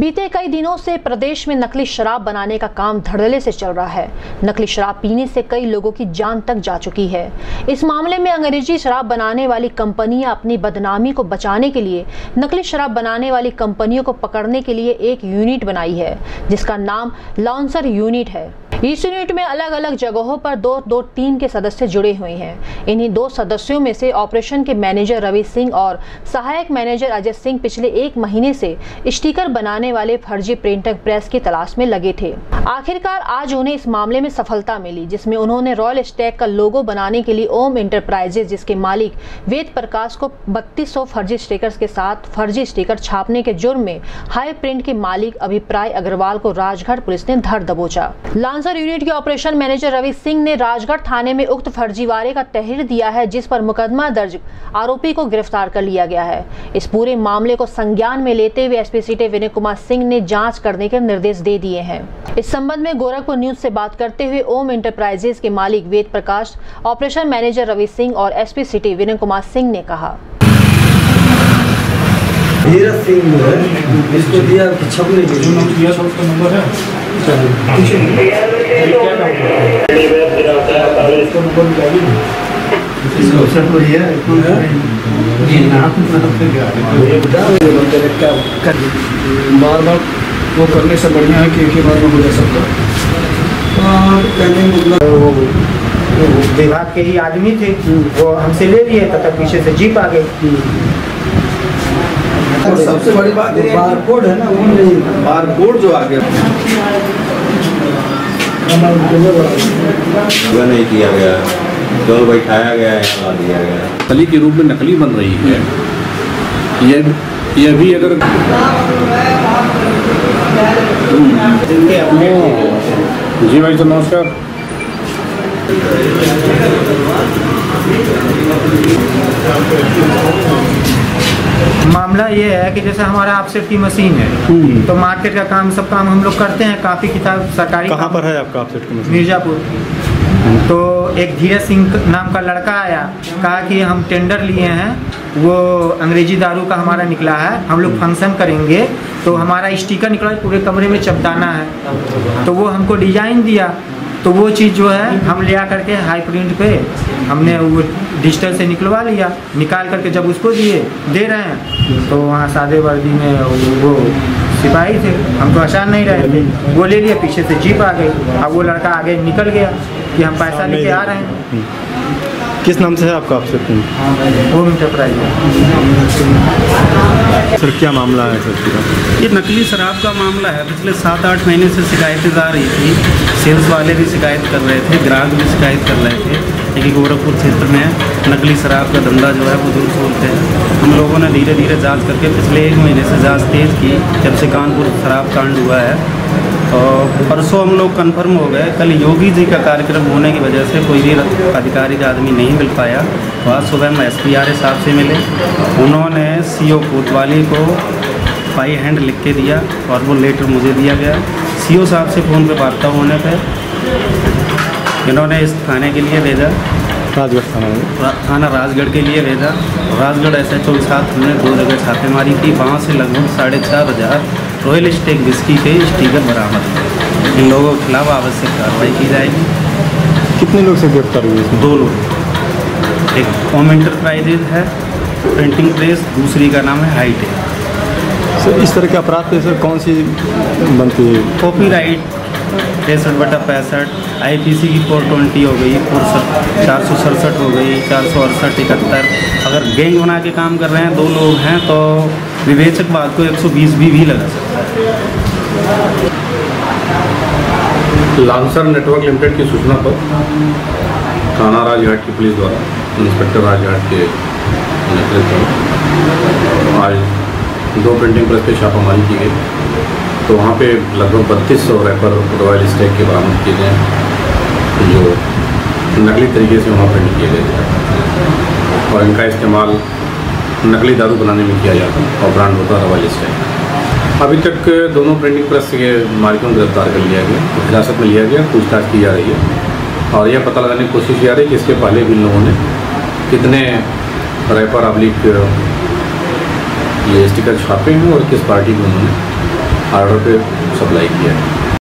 बीते कई दिनों से प्रदेश में नकली शराब बनाने का काम धड़ले से चल रहा है। नकली शराब पीने से कई लोगों की जान तक जा चुकी है। इस मामले में अंग्रेज़ी शराब बनाने वाली कंपनियाँ अपनी बदनामी को बचाने के लिए, नकली शराब बनाने वाली कंपनियों को पकड़ने के लिए एक यूनिट बनाई है, जिसका नाम लॉन्सर यूनिट है। इस यूनिट में अलग अलग जगहों पर दो दो टीम के सदस्य जुड़े हुए हैं। इन्हीं दो सदस्यों में से ऑपरेशन के मैनेजर रवि सिंह और सहायक मैनेजर अजय सिंह पिछले एक महीने से स्टिकर बनाने वाले फर्जी प्रिंटर प्रेस की तलाश में लगे थे। आखिरकार आज उन्हें इस मामले में सफलता मिली, जिसमें उन्होंने रॉयल स्टैक का लोगो बनाने के लिए ओम इंटरप्राइजेज जिसके मालिक वेद प्रकाश को बत्तीस फर्जी स्टिकर के साथ फर्जी स्टिकर छापने के जुर्म में हाई प्रिंट के मालिक अभिप्राय अग्रवाल को राजघाट पुलिस ने धर दबोचा। लांसर यूनिट के ऑपरेशन मैनेजर रवि सिंह ने राजगढ़ थाने में उक्त फर्जीवाड़े का तहरीर दिया है, जिस पर मुकदमा दर्ज आरोपी को गिरफ़्तार कर लिया गया है। इस पूरे मामले को संज्ञान में लेते हुए एसपी सिटी विनय कुमार सिंह ने जाँच करने के निर्देश दे दिए हैं। इस संबंध में गोरखपुर न्यूज़ से बात करते हुए ओम इंटरप्राइजेज के मालिक वेद प्रकाश, ऑपरेशन मैनेजर रवि सिंह और एसपी सिटी विनय कुमार सिंह ने कहा। धीरज सिंह जो है, इसको दिया कि छपने के जो नंबर दिया था उसका नंबर है बार बार वो करने से बढ़िया है कि एक ही बार में हो जा सकता विभाग के ही आदमी थे, वो हमसे ले लिए तथा पीछे से जीप आ गई। और सबसे बड़ी बात ये बार कोड है ना वो नहीं। बार कोड जो आगे गया नहीं किया गया। केवल बैठाया गया है दिया गया नकली के रूप में नकली बन रही है। ये ये भी अगर जी भाई साहब नमस्कार। मामला ये है कि जैसे हमारा आप सेफ्टी मशीन है तो मार्केट का काम सब काम हम लोग करते हैं काफ़ी किताब सरकारी कहाँ पर है आपका आपसेट की मशीन? मिर्जापुर। तो एक धीरज सिंह नाम का लड़का आया कहा कि हम टेंडर लिए हैं वो अंग्रेज़ी दारू का हमारा निकला है हम लोग फ़ंक्शन करेंगे तो हमारा स्टिकर निकला पूरे कमरे में चपटाना है। तो वो हमको डिज़ाइन दिया तो वो चीज़ जो है हम ले आ करके हाई प्रिंट पे हमने वो डिजिटल से निकलवा लिया। निकाल करके जब उसको दिए दे रहे हैं तो वहाँ सादे वर्दी में वो सिपाही थे। हम तो आसान नहीं रहे थे। वो ले लिया पीछे से जीप आ गई। अब वो लड़का आगे निकल गया कि हम पैसा लेके आ रहे हैं। किस नाम से है आपका होम इंटरप्राइज सर क्या मामला है सर पूरा ये नकली शराब का मामला है। पिछले सात आठ महीने से शिकायतें जा रही थी। सेल्स वाले भी शिकायत कर रहे थे ग्राहक भी शिकायत कर रहे थे कि गोरखपुर क्षेत्र में नकली शराब का धंधा जो है वो दूर खोलते हैं। हम लोगों ने धीरे धीरे जाँच करके पिछले एक महीने से जाँच तेज की जब से कानपुर शराब कांड हुआ है। और परसों हम लोग कन्फर्म हो गए। कल योगी जी का कार्यक्रम होने की वजह से कोई भी अधिकारिक आदमी नहीं मिल पाया। तो आज सुबह हम एस पी आर साहब से मिले। उन्होंने सी ओ कोतवाली को बाई हैंड लिख के दिया और वो लेटर मुझे दिया गया। सी साहब से फ़ोन पे वार्ता होने पे इन्होंने इस थाने के लिए भेजा। राजगढ़ थाना रा- थाना राजगढ़ के लिए भेजा। राजगढ़ एस एच ओ के साथ हमने दो जगह छापेमारी की। वहाँ से लगभग साढ़े चार हज़ार रॉयल स्टेक विस्की के स्टिकर बरामद। हुए इन लोगों के खिलाफ आवश्यक कार्रवाई की जाएगी। कितने लोग से गिरफ़्तार हुए दो लोग। एक होम इंटरप्राइजेज है प्रिंटिंग प्रेस दूसरी का नाम है हाईटेक सर इस तरह के अपराध पे सर कौन सी बनती है? कॉपी राइट तिरसठ बटा पैंसठ आई पी सी की फोर ट्वेंटी हो गई फोर चार सौ सड़सठ हो गई चार सौ अड़सठ इकहत्तर। अगर गैंग बना के काम कर रहे हैं दो लोग हैं तो विवेचक बाद को 120 भी, भी लगा सकते है। लांसर नेटवर्क लिमिटेड की सूचना पर थाना राजघाट की पुलिस द्वारा इंस्पेक्टर राजघाट के नेतृत्व में आज दो प्रिंटिंग प्रेस पे छापामारी की गई। तो वहाँ पे लगभग बत्तीस सौ रैपर रॉयल स्टेक के बरामद किए गए जो नकली तरीके से वहाँ प्रिंट किए गए और इनका इस्तेमाल नकली दारू बनाने में किया जाता है और ब्रांड होता है रॉयल स्टेक अभी तक दोनों प्रिंटिंग प्रेस के मालिकों को गिरफ़्तार कर लिया गया, हिरासत में लिया गया, पूछताछ की जा रही है। और यह पता लगाने की कोशिश की जा रही है कि इसके पहले भी लोगों ने कितने रैपर अब्लिक ये स्टिकर छापे हैं और किस पार्टी को उन्होंने आर्डर पे सप्लाई किया है।